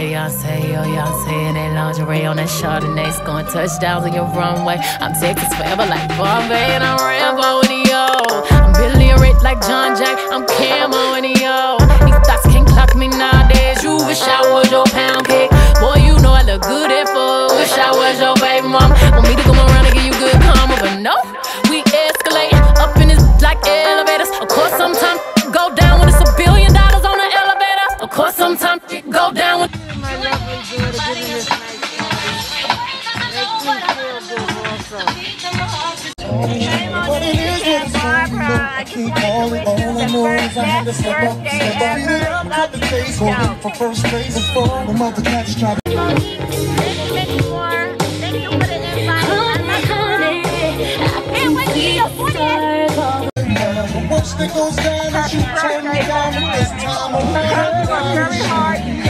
Beyonce, oh Beyonce, and that lingerie on that Chardonnay, scoring touchdowns on your runway. I'm Texas forever like Bun B, and I'm Rambo and yo. I'm Billy Rich like John Jack, I'm Camo and yo. These thoughts can't clock me nowadays. You wish I was your pound cake, boy. You know I look good at full. Wish I was your baby mom. Want me to come around and give you good karma, but no, we escalate up in this like elevators. Of course, sometimes go down when it's a billion dollars on the elevator. Of course, sometimes go down when. Keep calling. All I know is I had to step up, step up, beat it up, cut the face, go in for first place before the mother cats try to. Once that goes down, and you turn me down this time around.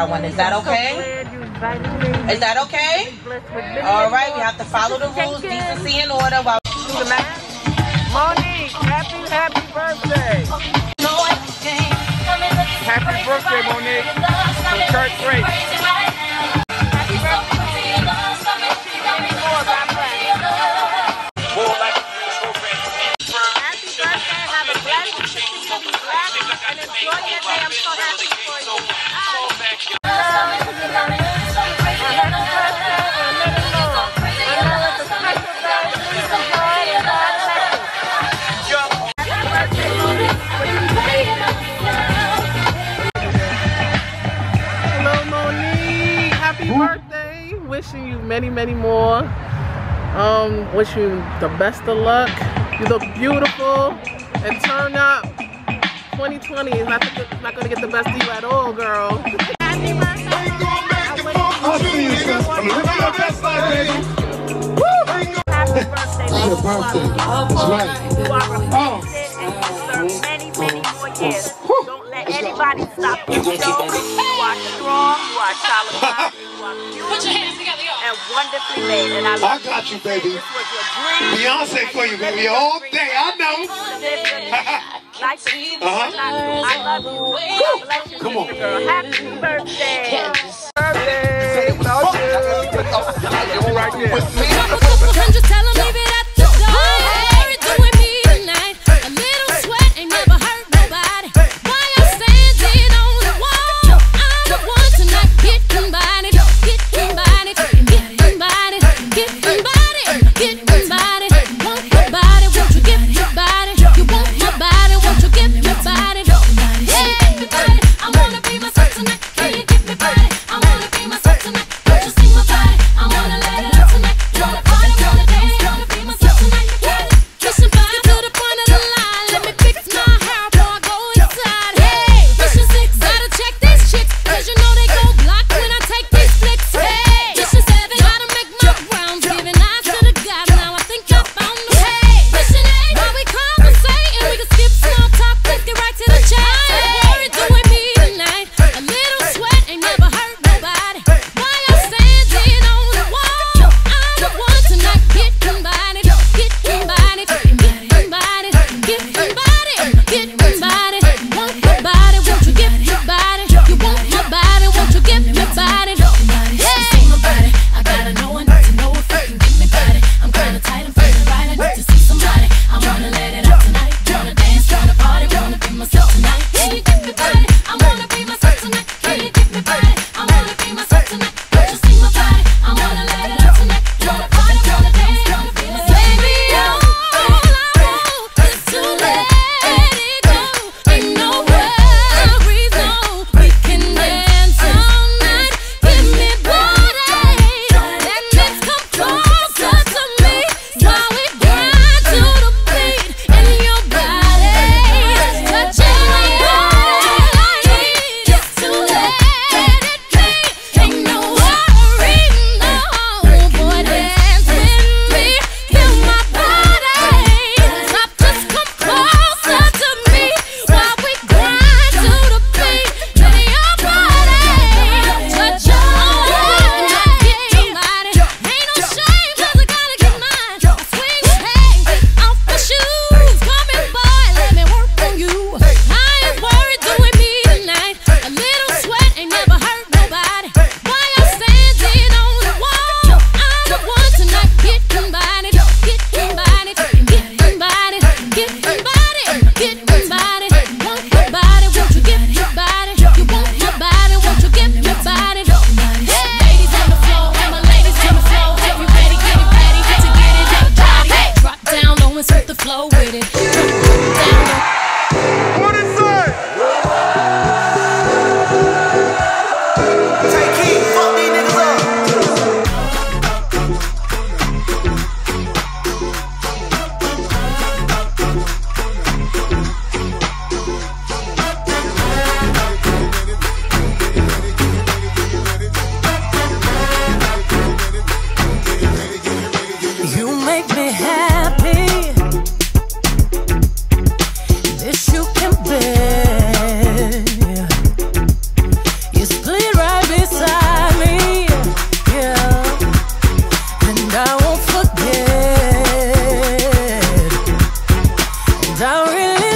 by one. Is that okay? Is that okay? All right, we have to follow the rules, decency, and order. While Do the math. Monique, happy, happy birthday. Happy birthday, Monique. From Kurt Drake. Happy birthday. Have a blessed, continue blessed, and enjoy your day. I'm so happy for you. Um, wish you the best of luck. You look beautiful and turn up. 2020 is not, not gonna get the best of you at all, girl. Happy birthday. Birthday. Don't let anybody stop you. You are strong, you are solid, you are beautiful, and wonderfully made. And I I got you, baby. this was your dream. Beyonce for you, baby, all day. I know. Live your life you. Uh-huh. I love you. God bless you, Come on. sister girl. Happy birthday. Birthday. Without you. You right there. Just tell flow with it. Down really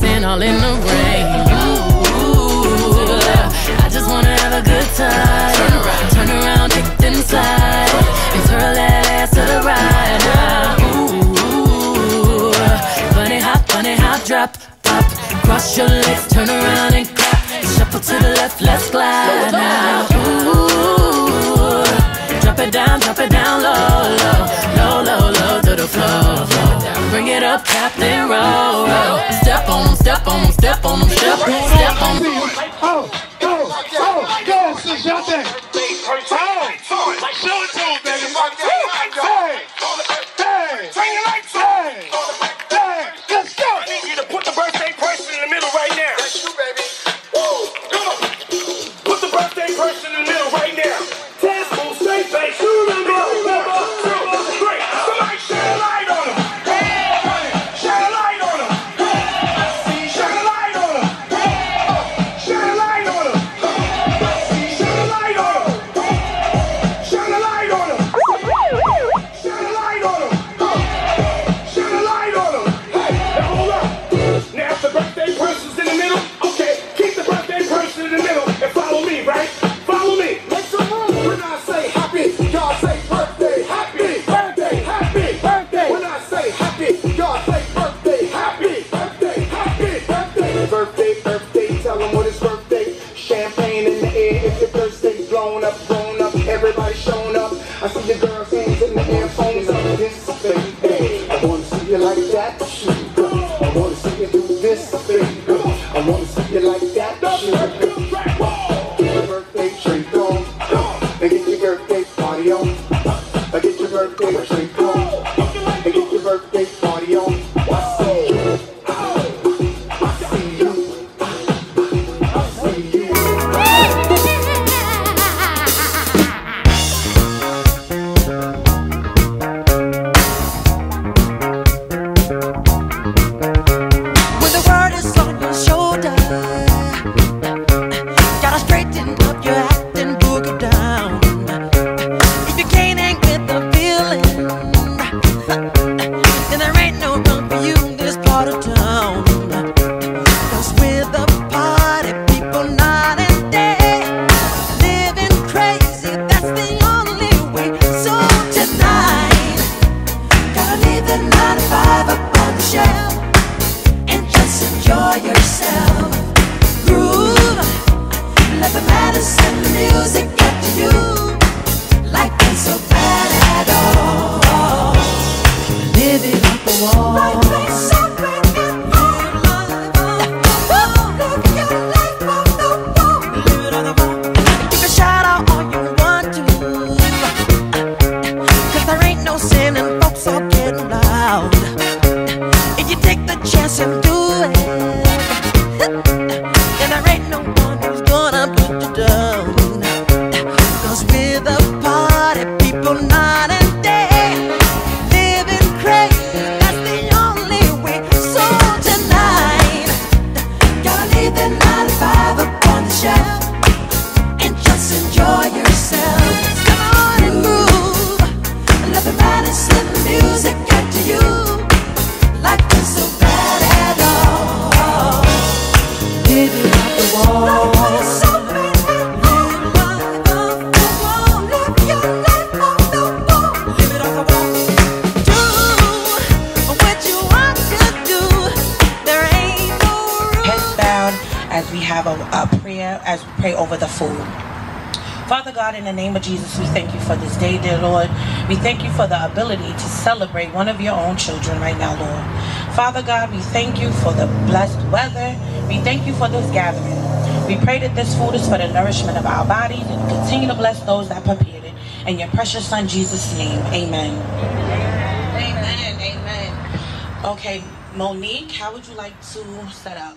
dancing all in the rain. Ooh, I just wanna have a good time. Turn around, turn around, kick them slide, and twirl that ass to the right. Ooh, funny hop, funny hop, drop, pop. Cross your legs, turn around and clap. Shuffle to the left, let's glide now. Ooh, drop it down, drop it down low, low, low, low, low to the floor. floor. Bring it up, Captain Roll. Step on, step on, step on, step on, step on. Step on. in the airplane. Sometimes as we have a, a prayer, as we pray over the food. Father God, in the name of Jesus, we thank you for this day, dear Lord. We thank you for the ability to celebrate one of your own children right now, Lord. Father God, we thank you for the blessed weather. We thank you for this gathering. We pray that this food is for the nourishment of our bodies and continue to bless those that prepared it. In your precious son, Jesus' name, amen. Amen, amen. Okay, Monique, how would you like to set up?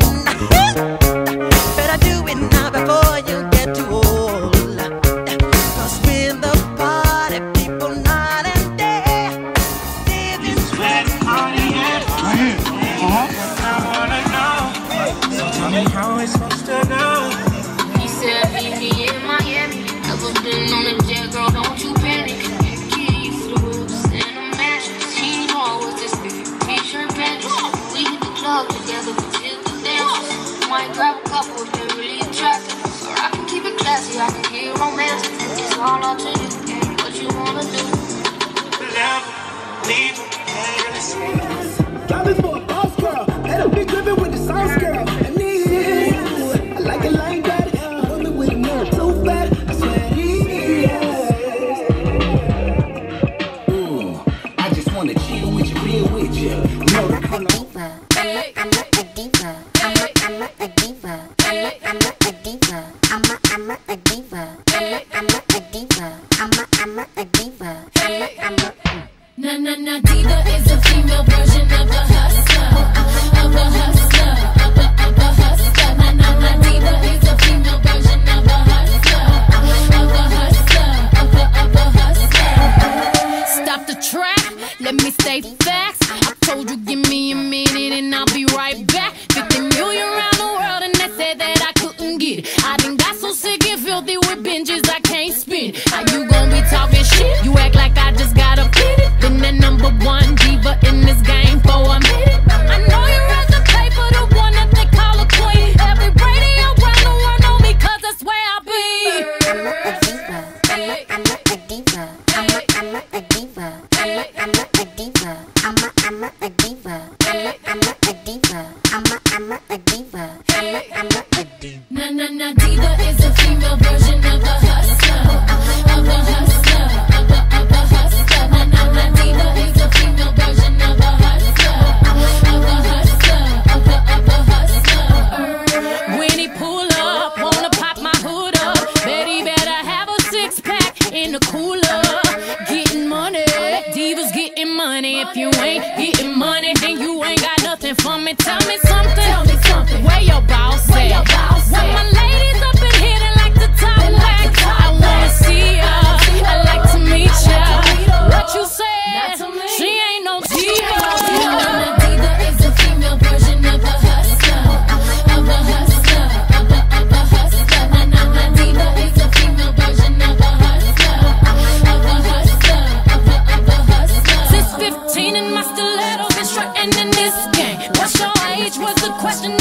Leave. Got this boy. ça ou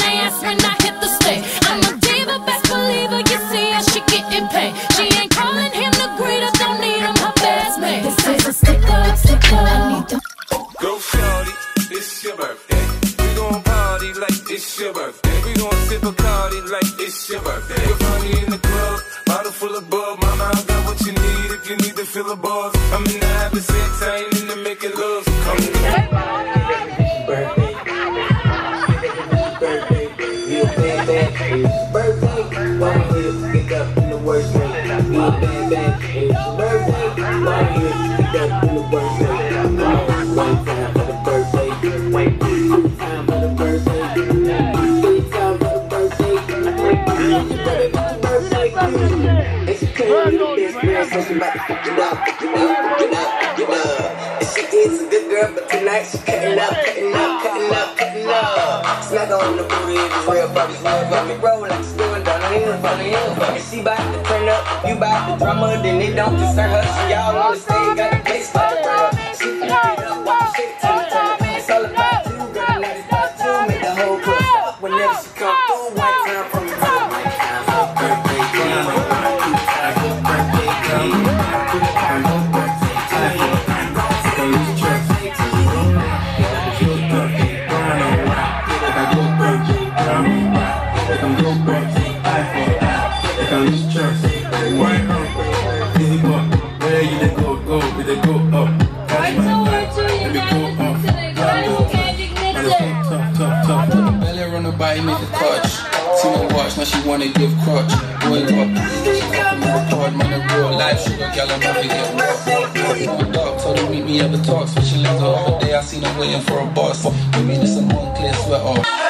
They ask when I hit the stage. I'm a diva, best believer, you see how she getting paid. She ain't calling him the greeter, don't need him, her best mate. This is a stick up, stick up. She is a good girl, but tonight she cutting up, cutting up, cutting up, cutting up. Snag on the booty if it's real, real, probably roll in the front of you. If she to turn up, you bout the drama, then it don't concern her. So y'all on the stage got the place for the girl. She can it up, watch shit to the. she wanna give crutch. Boy, what? She fucking more hard, man, a real life sugar gal, I'm never get rough. Dark, told her meet me at the talks, switching leather. All day I seen her waiting for a bus. Maybe this a Moncler sweater.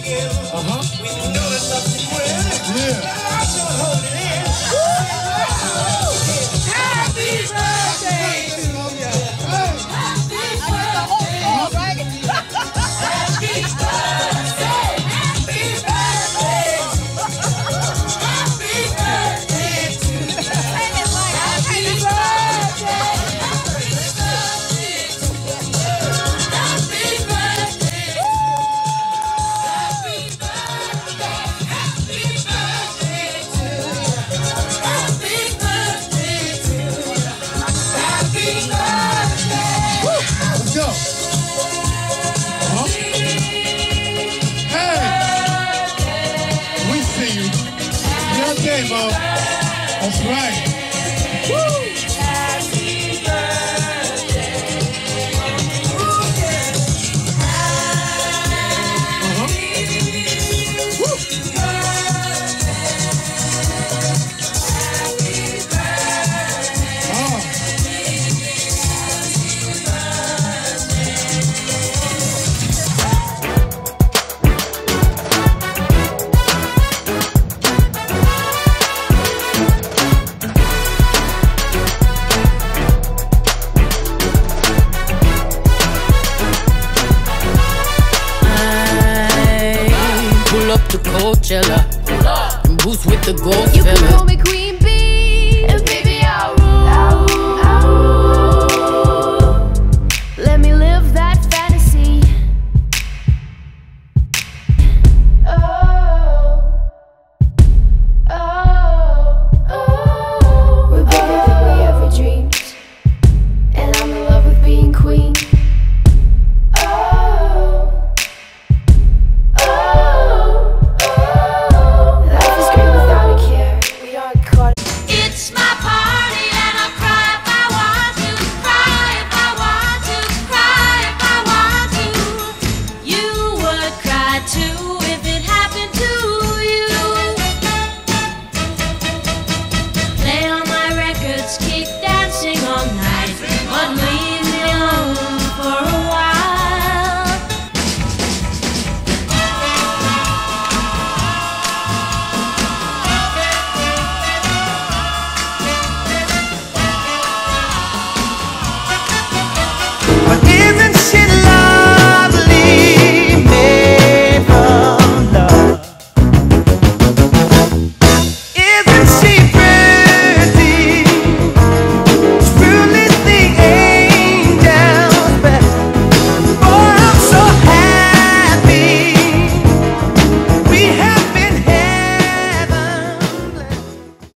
Uh-huh. Let's Young Davo. That's right. I and boost with the gold You can call me Queen Bee,